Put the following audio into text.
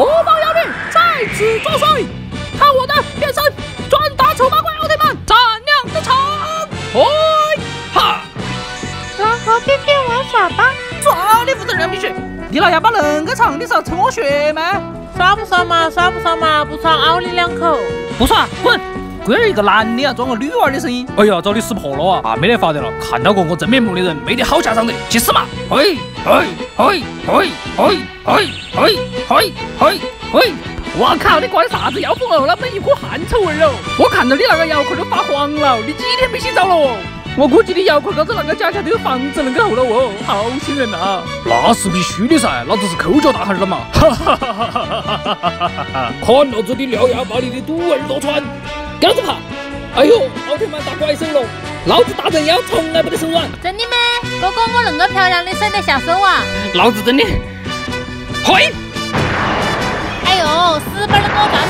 魔法妖女再次作祟，看我的变身专打丑八怪奥特曼闪亮登场！嘿，哈！来和天天玩耍吧。耍你负责任必须！你那牙巴恁个长的时候蹭我血吗？耍不耍嘛？耍不耍嘛？不耍咬你两口！不耍，滚！龟儿一个男的啊，装个女娃的声音。哎呀，找你识破了啊！啊，没得法得了，看到过我真面目的人没得好下场的，去死嘛！嘿，嘿，嘿，嘿，嘿，嘿，嘿，嘿，嘿，嘿！我靠，你挂的啥子妖风哦？那么一股汗臭味哦！我看到你那个摇块都发黄了，你几天没洗澡了哦？我估计你摇块高头那个脚下都有房子恁个厚了哦，好心人呐！那是必须的噻，老子是抠脚大汉儿了嘛！哈哈哈哈哈哈！看老子的獠牙把你的毒味都穿！狗子爬！哎呦，奥特曼打怪兽了！老子打人妖从来不得手软！真的吗？哥哥，我恁个漂亮，你舍得下手啊？老子真的！嘿！哎呦，死板的我咋